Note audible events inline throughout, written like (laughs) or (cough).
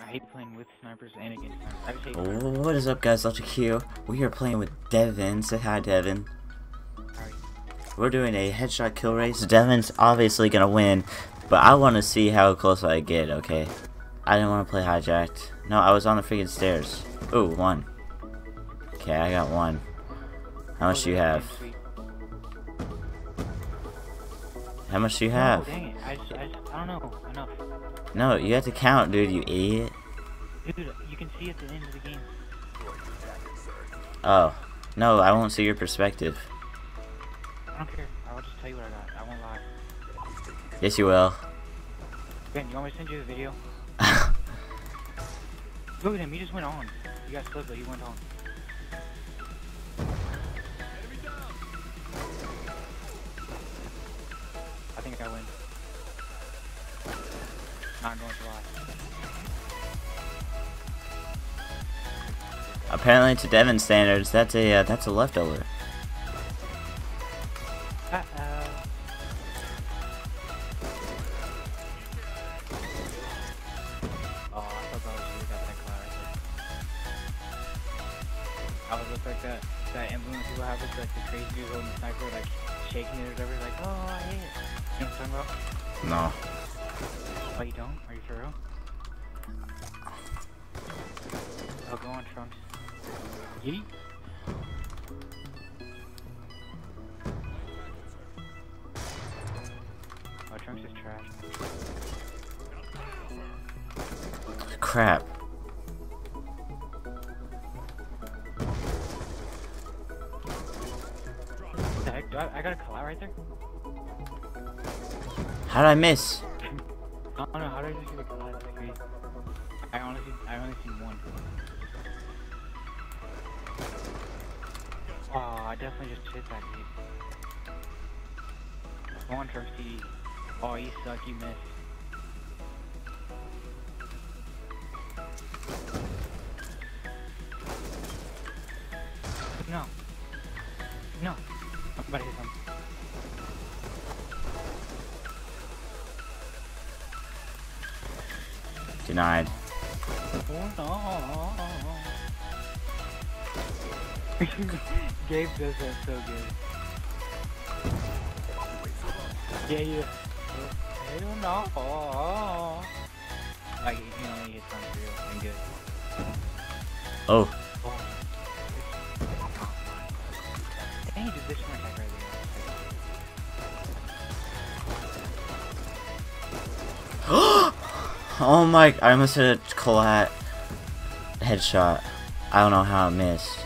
I hate playing with snipers and against snipers. I just hate snipers. What is up, guys? Electric Q. We are playing with Devin. Say hi, Devin. Sorry. We're doing a headshot kill race. Devin's obviously gonna win, but I want to see how close I get. Okay. I didn't want to play hijacked. No, I was on the freaking stairs. Ooh, one. Okay, I got one. How much do you have? How much do you No, have? dang it. I just, I just, I don't know. Enough. No, you have to count, dude. You idiot. Dude, you can see at the end of the game. Oh, no, I won't see your perspective. I don't care. I will just tell you what I got. I won't lie. Yes, you will. Ben, you want me to send you the video? (laughs) Look at him. He just went on. You got slipped, but he went on. I win. Not going to lie. Apparently, to Devin standards, that's a uh, that's a leftover. Oh, I was you that got that cloud right there. I would look like that, that emblem people have with like the crazy dude holding the sniper, like shaking it or whatever, like, oh, I hit it. You know what I'm talking about? No. Oh, you don't? Are you for real? Oh, go on, Trunks. Yeet. Oh, Trunks is trash. Crap. What the heck? Do I, I got a call out right there? How did I miss? I don't know, how did I just get a call out? That's. I honestly, I only seen one. Oh, I definitely just hit that dude. Go on, Trunks Oh, you suck, you missed. No. No. I'm about to hit him. Denied. Oh (laughs) no. Gabe does that so good. Yeah, yeah. Hell no. Like, you know, he hits on real and good. Oh, Oh. Dang, he did this one attack right oh my! I almost hit a collat headshot. I don't know how I missed.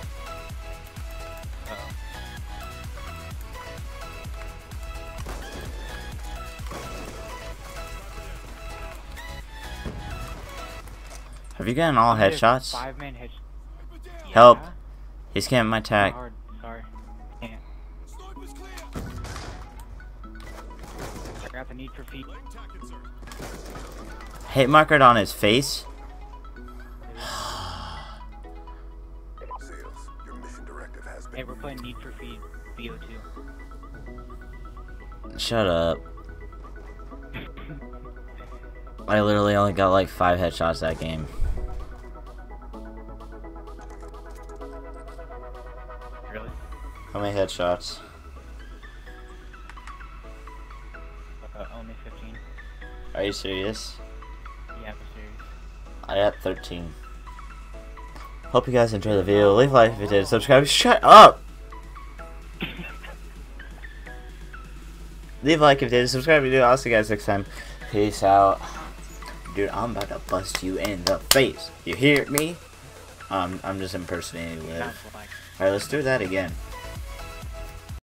Have you gotten all He did a headshots? Five-man head. Help. Yeah? He's camping my tag. Sorry. Can't. I got the need for feed. Hit markered on his face. Sales, your mission directive has been Hey, we're playing Need for Feed BO2. Shut up. I literally only got like five headshots that game. Really? How many headshots? Uh, only 15. Are you serious? Yeah, for serious. I got 13. Hope you guys enjoyed the video. Leave a like if you did. Subscribe. Shut up! (laughs) Leave a like if you did. Subscribe if you did. I'll see you guys next time. Peace out. Dude, I'm about to bust you in the face. You hear me? Um, I'm just impersonating Liv. Alright, let's do that again.